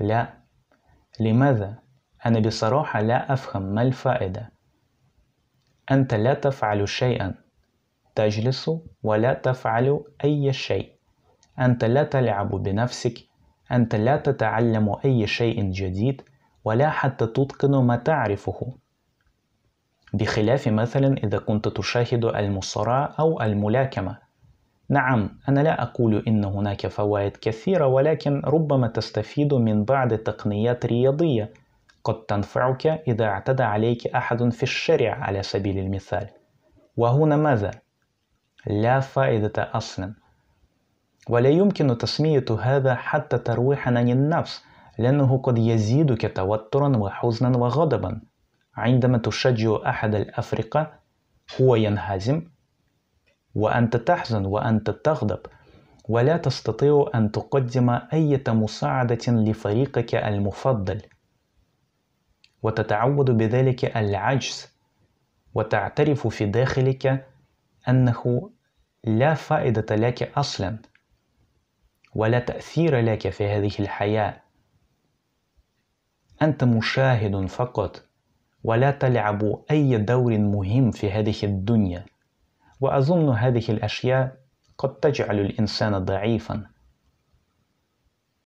لا. لماذا؟ أنا بصراحة لا أفهم ما الفائدة. أنت لا تفعل شيئا. تجلس ولا تفعل أي شيء. أنت لا تلعب بنفسك. أنت لا تتعلم أي شيء جديد ولا حتى تتقن ما تعرفه. بخلاف مثلا إذا كنت تشاهد المصارعة أو الملاكمة. نعم أنا لا أقول إن هناك فوائد كثيرة ولكن ربما تستفيد من بعض التقنيات الرياضية. قد تنفعك إذا اعتدى عليك أحد في الشارع على سبيل المثال. وهنا ماذا؟ لا فائدة أصلا. ولا يمكن تسمية هذا حتى ترويحا عن النفس لأنه قد يزيدك توترا وحزنا وغضبا. عندما تشجع أحد الأفرقة هو ينهزم وأنت تحزن وأنت تغضب ولا تستطيع أن تقدم أي مساعدة لفريقك المفضل. وتتعود بذلك العجز وتعترف في داخلك أنه لا فائدة لك أصلا ولا تأثير لك في هذه الحياة. أنت مشاهد فقط ولا تلعب أي دور مهم في هذه الدنيا. وأظن هذه الأشياء قد تجعل الإنسان ضعيفا.